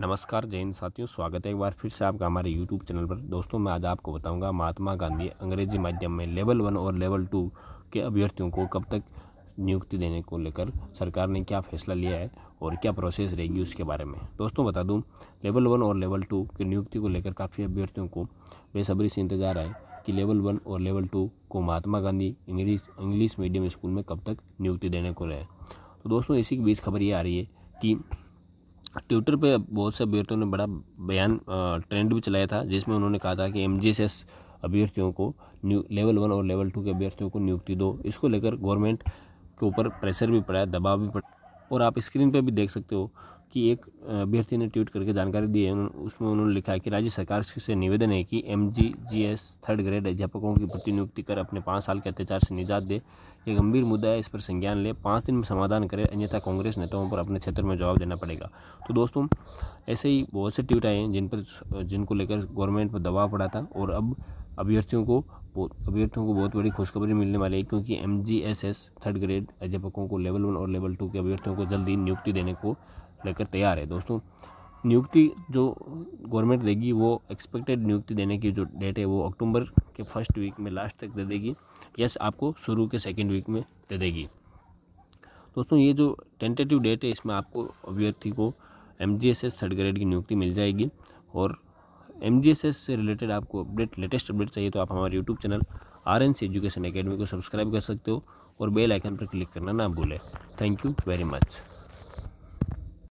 नमस्कार जैन साथियों, स्वागत है एक बार फिर से आपका हमारे यूट्यूब चैनल पर। दोस्तों, मैं आज आपको बताऊँगा महात्मा गांधी अंग्रेज़ी माध्यम में लेवल वन और लेवल टू के अभ्यर्थियों को कब तक नियुक्ति देने को लेकर सरकार ने क्या फैसला लिया है और क्या प्रोसेस रहेगी उसके बारे में। दोस्तों, बता दूँ, लेवल वन और लेवल टू की नियुक्ति को लेकर काफ़ी अभ्यर्थियों को बेसब्री से इंतज़ार है कि लेवल वन और लेवल टू को Mahatma Gandhi English English medium school में कब तक नियुक्ति देने को रहे। तो दोस्तों, इसी के बीच खबर ये आ रही है कि ट्विटर पे बहुत से अभ्यर्थियों ने बड़ा बयान ट्रेंड भी चलाया था, जिसमें उन्होंने कहा था कि एम अभ्यर्थियों को न्यू लेवल वन और लेवल टू के अभ्यर्थियों को नियुक्ति दो। इसको लेकर गवर्नमेंट के ऊपर प्रेशर भी पड़ा है दबाव भी पड़ा। और आप स्क्रीन पर भी देख सकते हो कि एक अभ्यर्थी ने ट्वीट करके जानकारी दी है। उसमें उन्होंने लिखा है कि राज्य सरकार से निवेदन है कि M G G S third grade अध्यापकों की प्रतिनियुक्ति कर अपने पाँच साल के अत्याचार से निजात दे। ये गंभीर मुद्दा है, इस पर संज्ञान ले। पाँच दिन में समाधान करे, अन्यथा कांग्रेस नेताओं पर अपने क्षेत्र में जवाब देना पड़ेगा। तो दोस्तों, ऐसे ही बहुत से ट्वीट आए हैं जिन पर, जिनको लेकर गवर्नमेंट पर दबाव पड़ा था और अब अभ्यर्थियों को अभ्यर्थियों को बहुत बड़ी खुशखबरी मिलने वाली है क्योंकि M G S S third grade अध्यापकों को लेवल वन और लेवल टू के अभ्यर्थियों को जल्दी नियुक्ति देने को लेकर तैयार है। दोस्तों, नियुक्ति जो गवर्नमेंट देगी, वो एक्सपेक्टेड नियुक्ति देने की जो डेट है, वो अक्टूबर के फ़र्स्ट वीक में लास्ट तक दे देगी। यस आपको शुरू के सेकेंड वीक में दे देगी। दोस्तों, ये जो टेंटेटिव डेट है, इसमें आपको अभ्यर्थी को M G S S third grade की नियुक्ति मिल जाएगी और एम जी एस एस से रिलेटेड आपको अपडेट, लेटेस्ट अपडेट चाहिए तो आप हमारे YouTube channel R N C education academy को सब्सक्राइब कर सकते हो और बेल आइकन पर क्लिक करना ना भूलें। Thank you very much